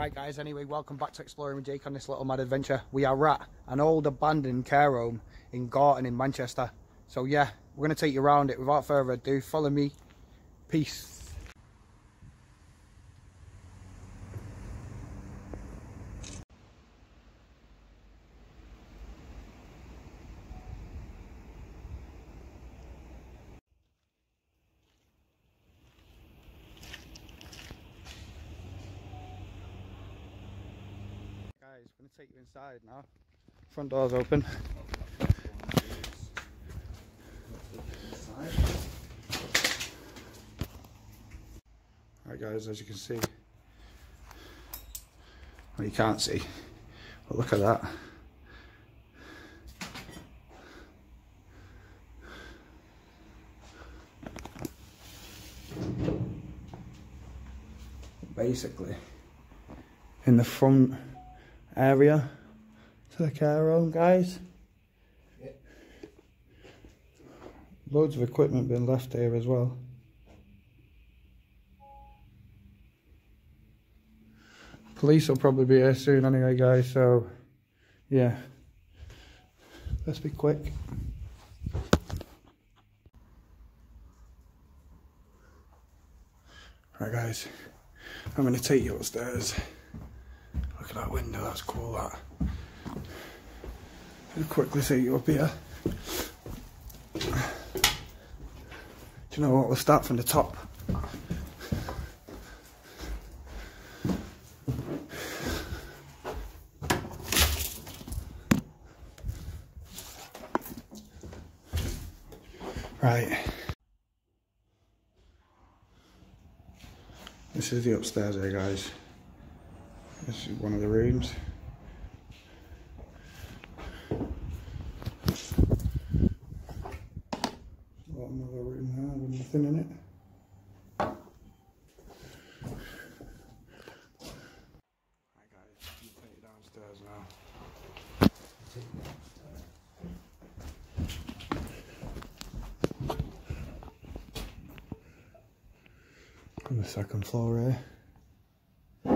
Right guys, anyway, welcome back to Exploring with Jake on this little mad adventure. We are at an old abandoned care home in Gorton in Manchester. So yeah, we're going to take you around it. Without further ado, follow me. Peace. Guys, we're going to take you inside now. Front door's open. Alright guys, as you can see, well you can't see, but look at that. Basically, in the front area to the care home, guys. Loads of equipment being left here as well. Police will probably be here soon anyway, guys, so yeah. Let's be quick. Right, guys, I'm going to take you upstairs. That window, that's cool, that. I'll quickly see you up here. Do you know what, we'll start from the top. Right. This is the upstairs here, guys. This is one of the rooms. Another room there with nothing in it. Right guys, take downstairs now. On the second floor here. Hey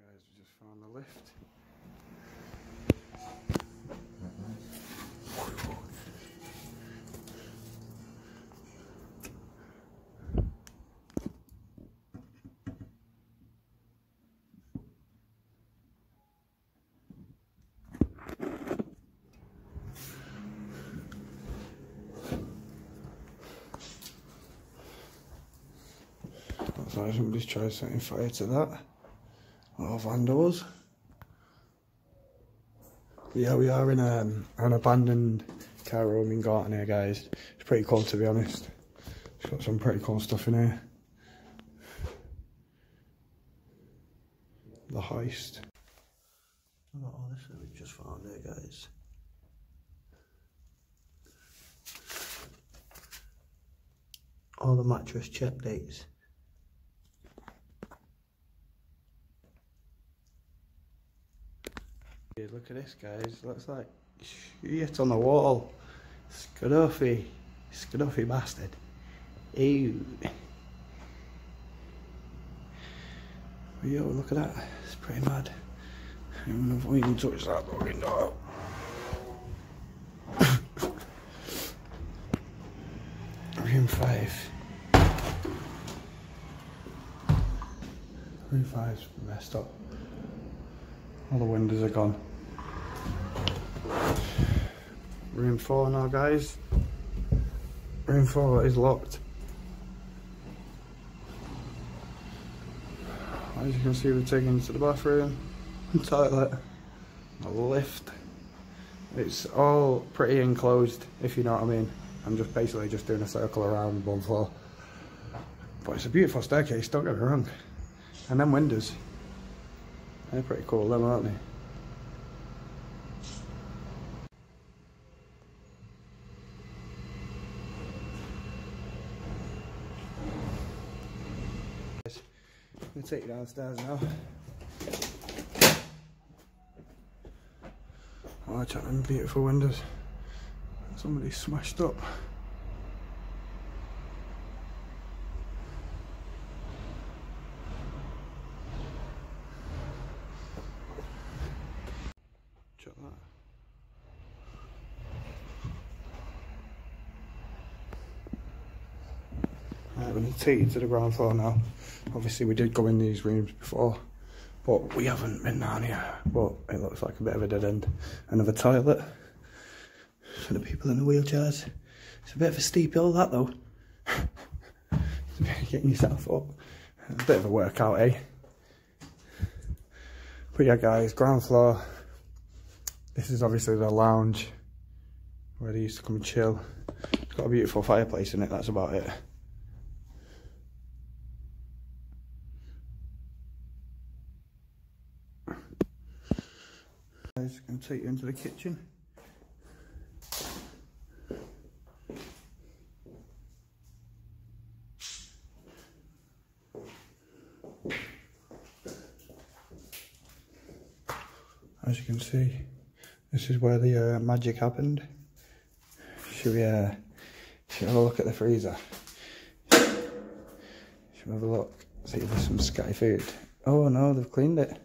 guys, we just found the lift. Like somebody's tried setting fire to that. Little vandals. Yeah, we are in um, an abandoned care home in here, guys. It's pretty cool, to be honest. It's got some pretty cool stuff in here. The heist. Look at all this that we've just found here, guys. All the mattress check dates. Look at this, guys. Looks like shit on the wall. Scuduffy. Scuduffy bastard. Ew. Yo, look at that. It's pretty mad. I don't know if we can touch that window. Room 5. Room 5's messed up. All the windows are gone. Room 4 now, guys. Room 4 is locked. As you can see, we're taking to the bathroom, and toilet, a lift. It's all pretty enclosed, if you know what I mean. I'm just basically just doing a circle around one floor. But it's a beautiful staircase, don't get me wrong. And then windows. They're pretty cool, them, aren't they? I'm gonna take you downstairs now. Oh, check them beautiful windows. Somebody smashed up. Check that. Right, we're going to take you to the ground floor now. Obviously, we did go in these rooms before, but we haven't been down here. But it looks like a bit of a dead end. Another toilet for the people in the wheelchairs. It's a bit of a steep hill, that though. Getting yourself up. A bit of a workout, eh? But yeah, guys, ground floor. This is obviously the lounge where they used to come and chill. It's got a beautiful fireplace in it, that's about it. Guys, going to take you into the kitchen. As you can see, this is where the uh, magic happened. Should we, uh, should we have a look at the freezer? Should we have a look? See if there's some sky food. Oh no, they've cleaned it.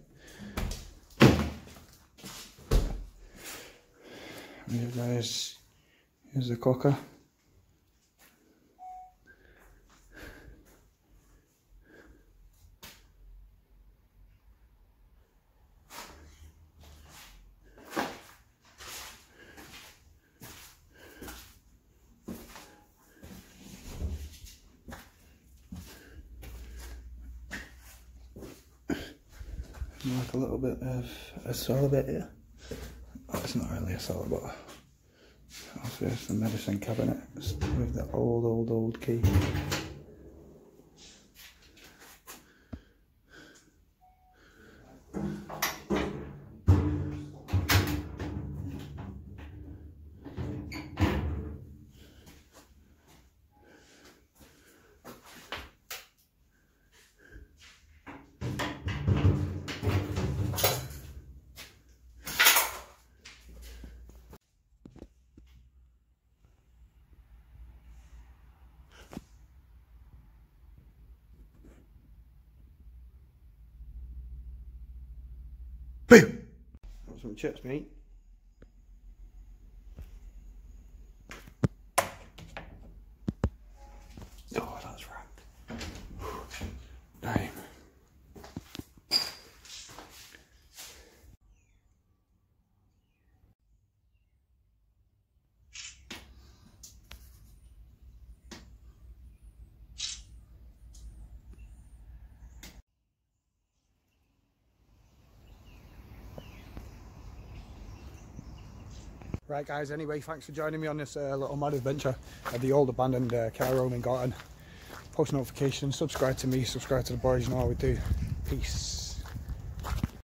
Here guys, here's the cooker. Like a little bit of a solid bit here. Oh, it's not really a solid, but also it's the medicine cabinet with the old, old, old key. Chips, mate. Oh, that's rank. Damn. Right guys, anyway, thanks for joining me on this uh, little mad adventure at the old abandoned uh, care home in Gorton. Post notifications, subscribe to me, subscribe to the boys, you know how we do. Peace.